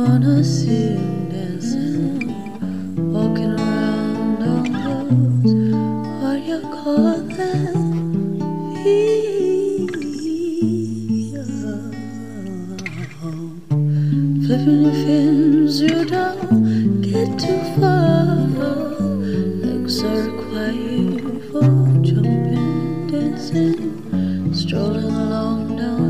wanna see, you dancing, walking around on those what you call them feet. Flipping your fins, you don't get too far. Legs are required for jumping, dancing, strolling along down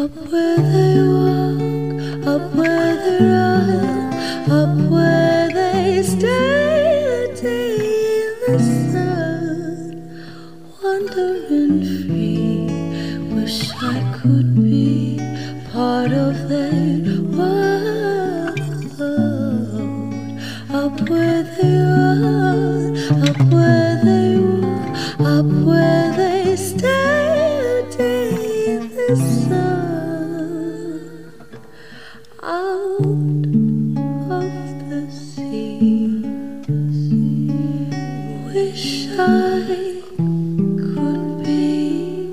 Up where they walk, up where they run, up where they stay a day in the sun, wandering free. Wish I could be part of their world. Up where they run, up where they walk, up where they stay a day in the sun out of the sea. Wish I could be.